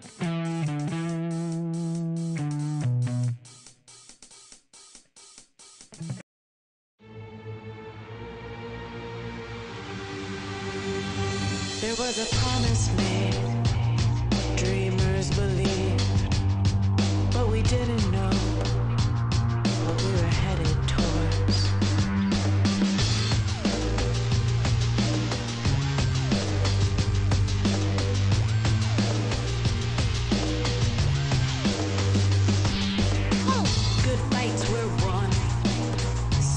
There was a promise made, dreamers believed, but we didn't know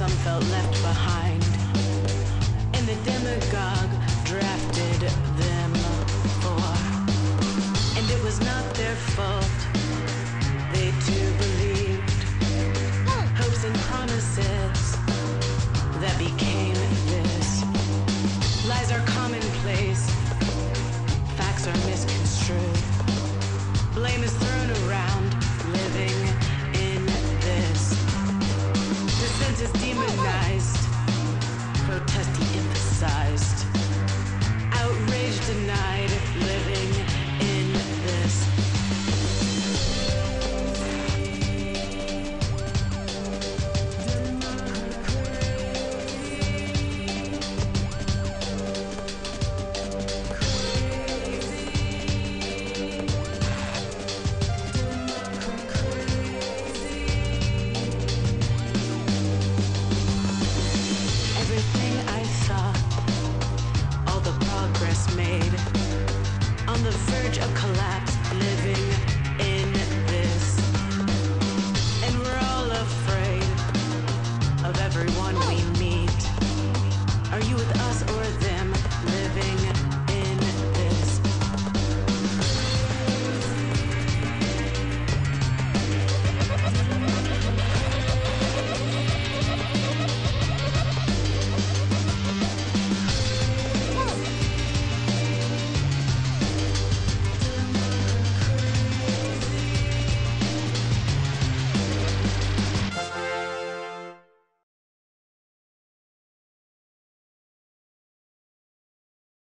some felt left behind. And the demagogue drafted them for. And it was not their fault. night. verge of collapse, living in this. And we're all afraid of everyone we meet. Are you with us or